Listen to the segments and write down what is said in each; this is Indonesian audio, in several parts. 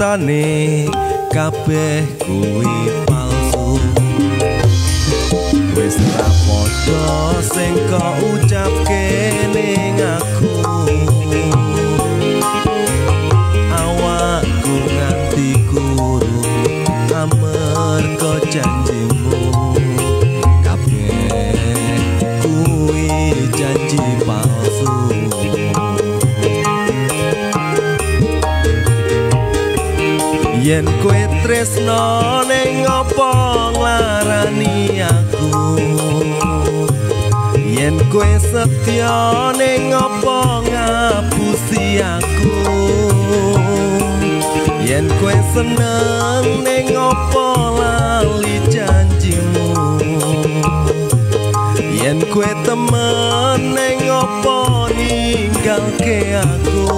nyatane kabeh kuwi palsu. Wis ra padha sing kok ucapke ning aku awakku nganti kuru amarga janjimu. Kabeh kuwi janji palsu yen kowe tresno ning apa nglarani aku? Yen kowe setya ning apa ngapusi aku? Yen kowe seneng ning apa lali janjimu? Yen kowe temen ning apa ninggalke aku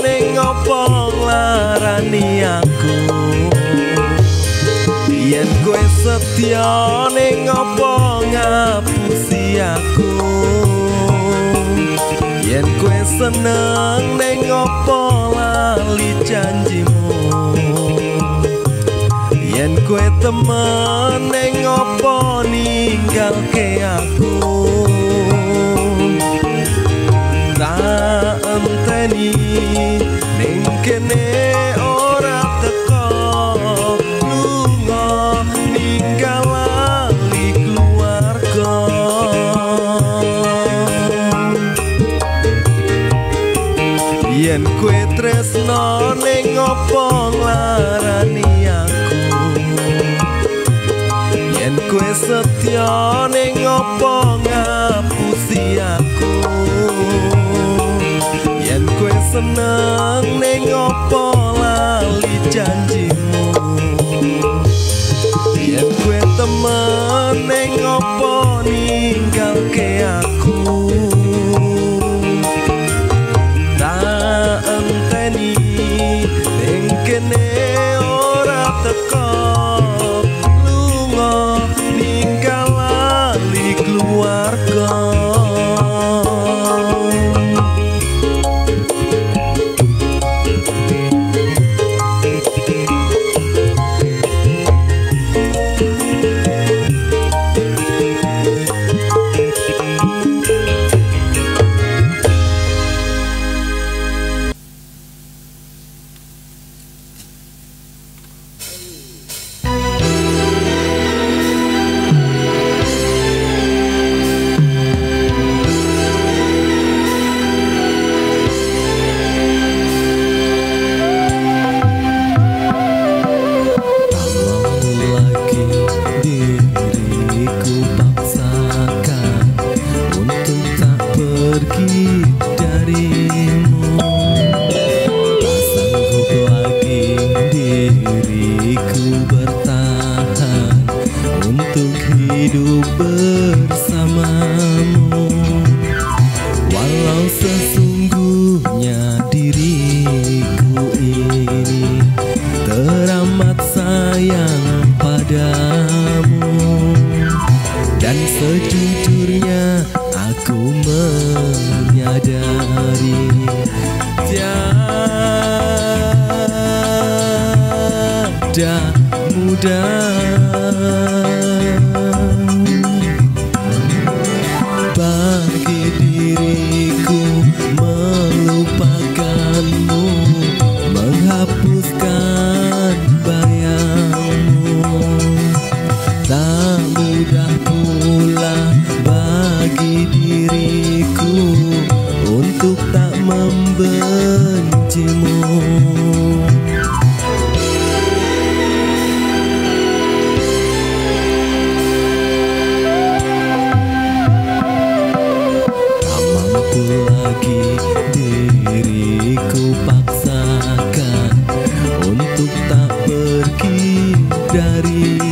ning apa nglarani aku? Yen kowe setya ning apa ngapusi aku? Yen kowe seneng ning apa lali janjimu? Yen kowe temen ning apa ninggalke aku? Tak ni nen kene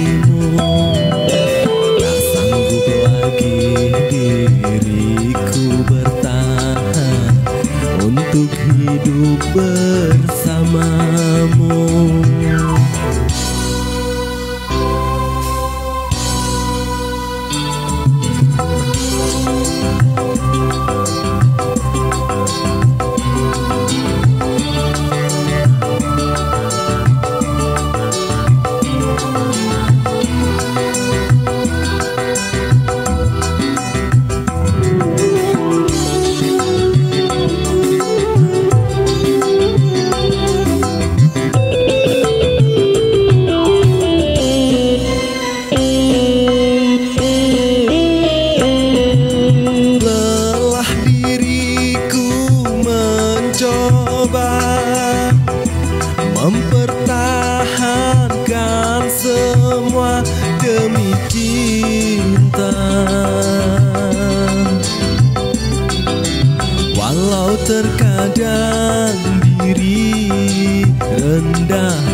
dirimu. Tak sanggup lagi diriku bertahan Untuk hidup bersamamu.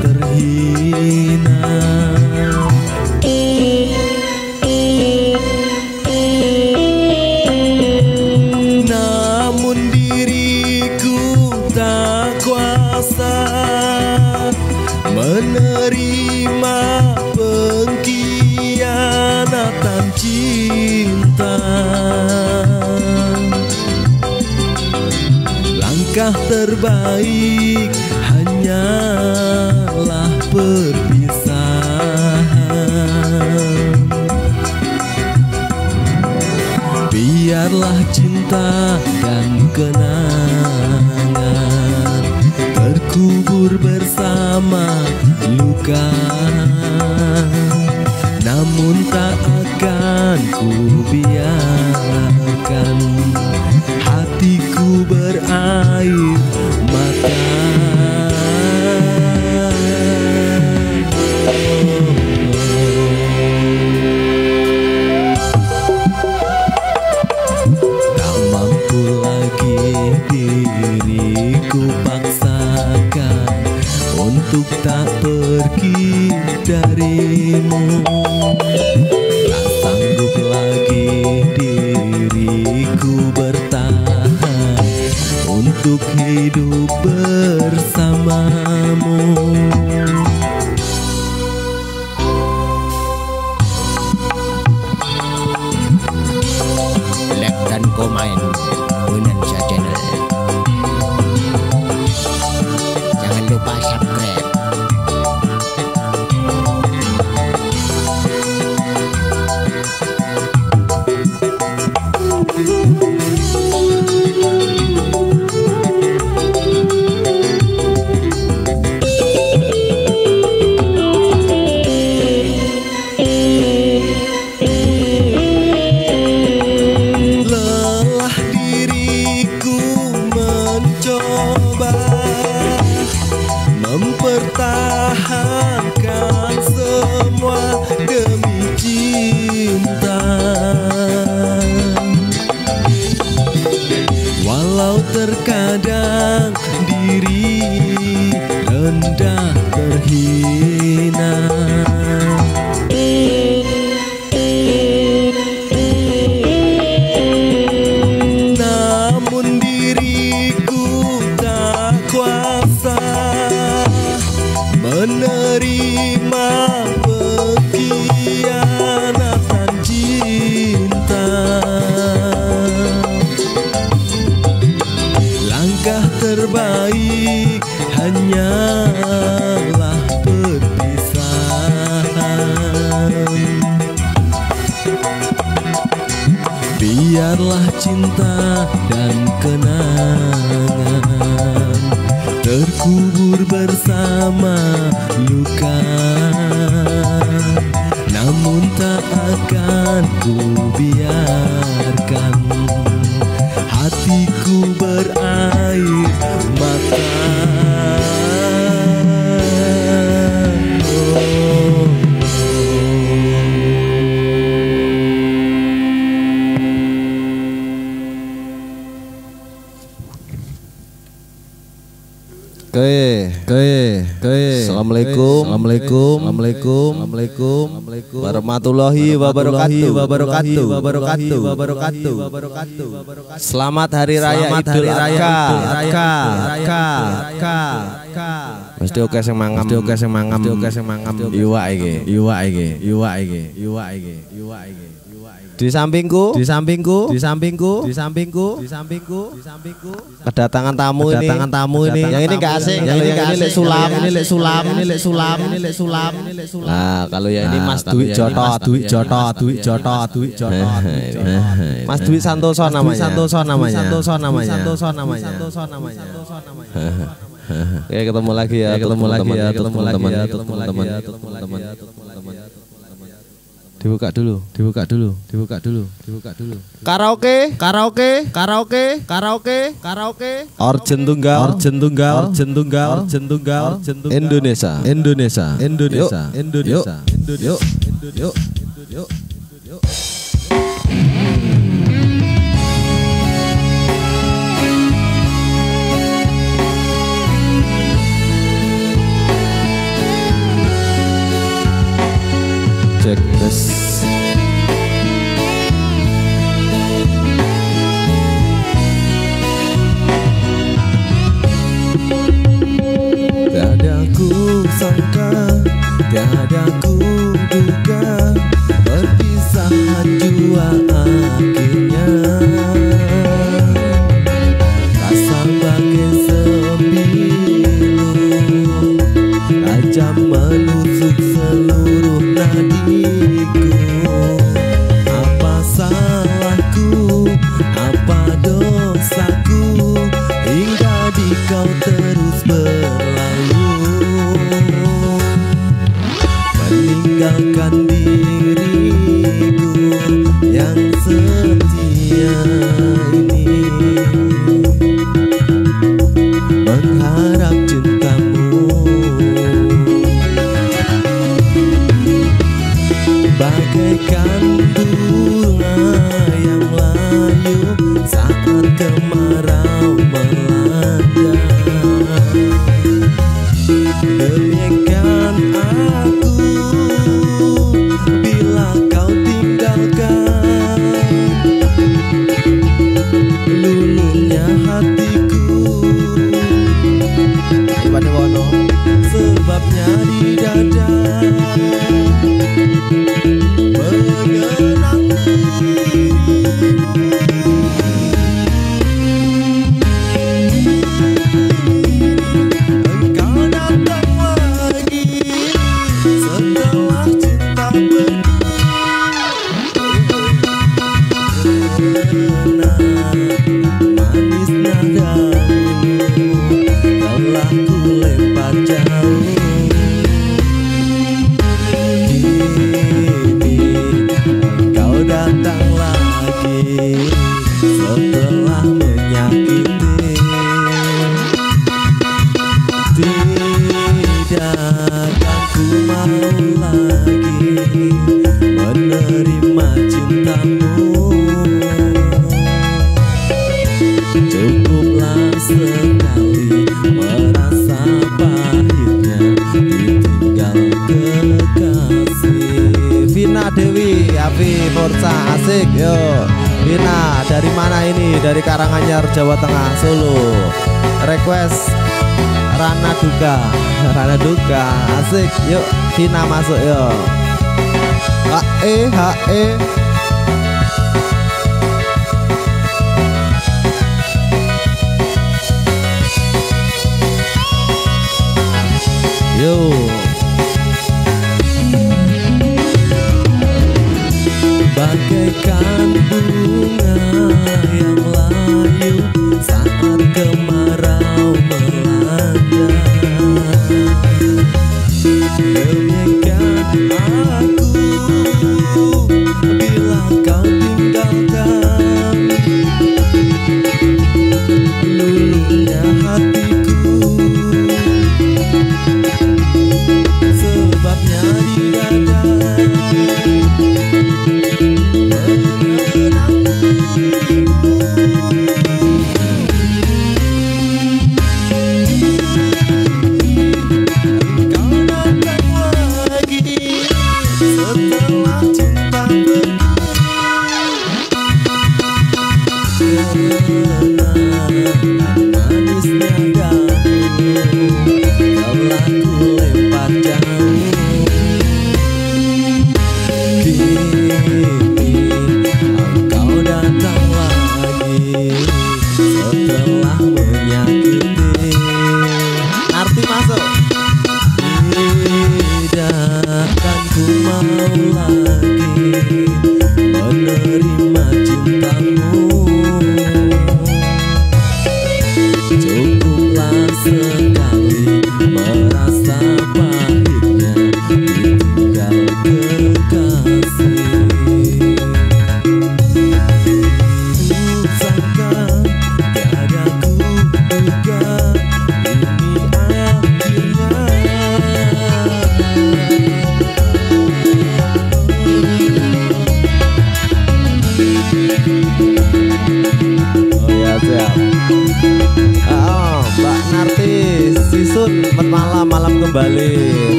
terhina. Namun diriku tak kuasa Menerima pengkhianatan cinta. Langkah terbaik biarlah cinta dan kenangan Terkubur bersama luka. Namun tak akan ku biarkan ku paksakan Untuk tak pergi darimu. Walau terkadang diri rendah terhina Biarlah cinta dan kenangan Terkubur bersama luka Oke, oke. Assalamualaikum. Assalamualaikum. Assalamualaikum. Assalamualaikum. Warahmatullahi wabarakatuh. Wabarakatuh. Wabarakatuh. Wabarakatuh. Wabarakatuh. Selamat Hari Raya Selamat Idul Hari Raya Adha. Idul Adha. Adha. Adha. Mesti oke sing mangam. Mesti oke sing mangam. Mesti oke sing mangam. Iwak iki. Iwak iki. Iwak iki. Iwak iki. Iwak iki. Di sampingku, Di sampingku, di sampingku, di sampingku, di sampingku, di sampingku. kedatangan tamu ini. Kedatangan tamu ini. Yang ini enggak asing. Yang ini enggak asing. sulam, ini lek sulam, ini lek sulam, ini lek sulam, ini lek sulam. Nah, kalau yang ini Nah, Mas Dwi Joto, Dwi Joto, Dwi Joto, Dwi Joto. Mas Dwi Santoso Mas Dwi namanya. Santoso namanya. Santoso namanya. Santoso namanya. Santoso namanya. Oke, ketemu lagi ya, Ya, ketemu lagi ya, ketemu ketemu lagi ya, ketemu ketemu lagi ya, ketemu lagi ya, ketemu teman-teman. Dibuka dulu, dibuka dulu, dibuka dulu, dibuka dulu. Karaoke, Karaoke, karaoke, karaoke, karaoke. Orjen Tunggal, Orjen Tunggal, Orjen Tunggal, Orjen Tunggal, Orjen Tunggal. Indonesia. Indonesia, Indonesia, Yuk, Indonesia, yuk, Indonesia, yuk, yuk, yuk. Cek tes. Tiada ku sangka, tiada ku Jawa Tengah, Solo. Request Rana Duka. Rana Duka, asik. Yuk Vina masuk yo. HE, HE Yo bagaikan bunga yang layu saat kemarau melanda. Demikian aku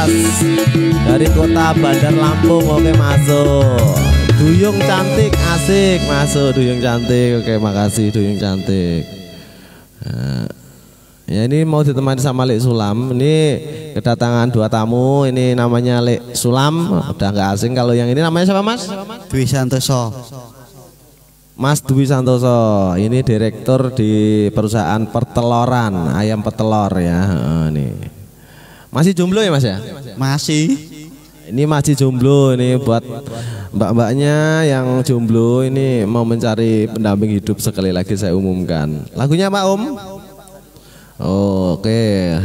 Foras Dari kota Bandar Lampung, oke masuk. Duyung cantik, asik, masuk. Duyung cantik, oke makasih Duyung cantik. Nah, Ya ini mau ditemani sama Lek Sulam. Ini kedatangan dua tamu. Ini namanya Lek Sulam. Udah nggak asing kalau yang ini. Namanya siapa mas? Dwi Santoso. Mas Dwi Santoso, ini direktur di perusahaan perteloran ayam petelor ya. Heeh, nih. Masih jomblo ya Mas ya? Masih. Ini masih jomblo ini buat mbak-mbaknya yang jomblo ini mau mencari pendamping hidup sekali lagi saya umumkan. Lagunya Pak Om? Oh, Oke.